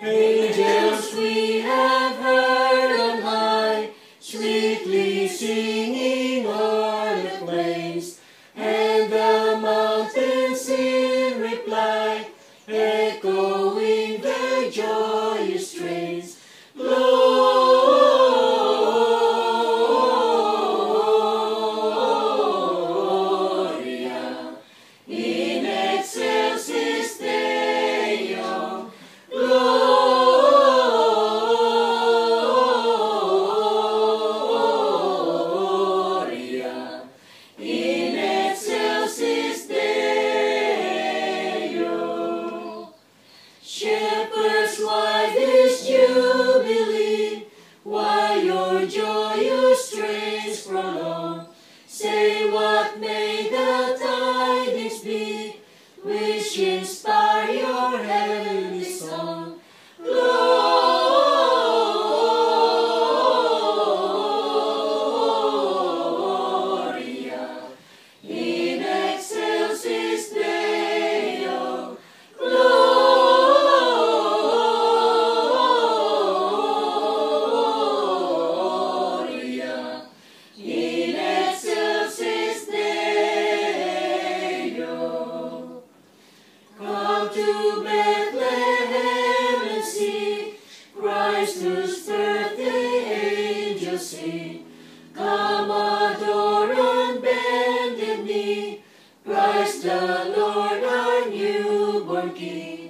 Angels we have heard on high, sweetly singing o'er the plains, and the mountains in reply, echoing their joyous you strays prolong. Say what may the tidings be, which inspire your heaven. Monkey.